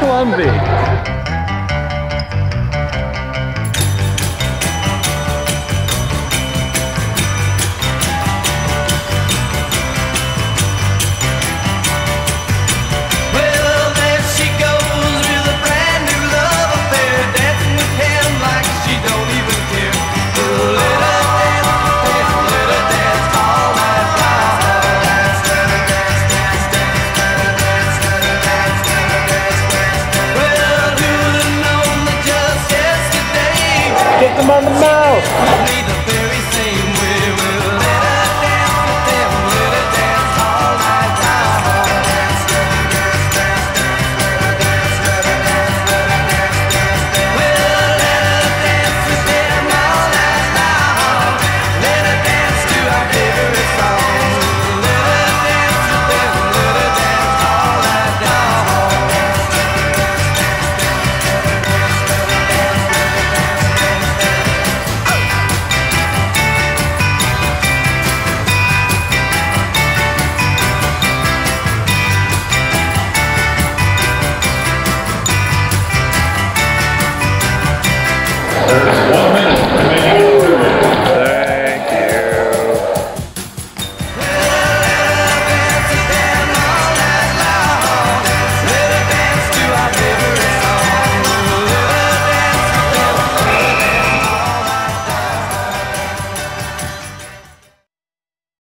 This one. them on the mouth. There's